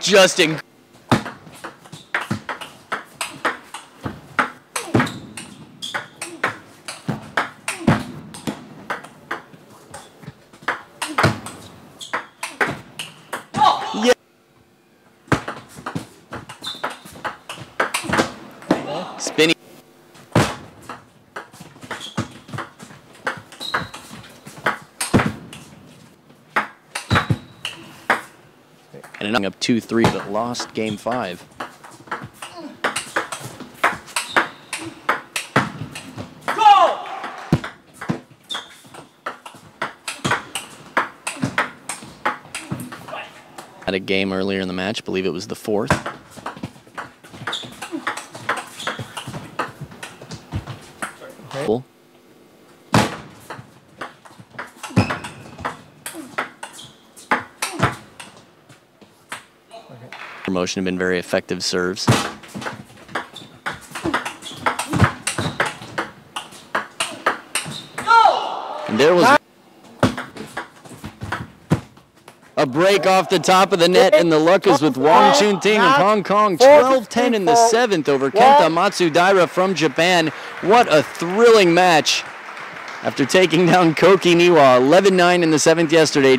just in. Yeah. Spinning. And ending up 2 3, but lost game five. Had a game earlier in the match, believe it was the fourth. Cool. Promotion have been very effective serves. And there was a break off the top of the net, and the luck is with Wong Chun Ting of Hong Kong. 12-10 in the seventh over Kenta Matsudaira from Japan. What a thrilling match. After taking down Koki Niwa 11-9 in the seventh yesterday,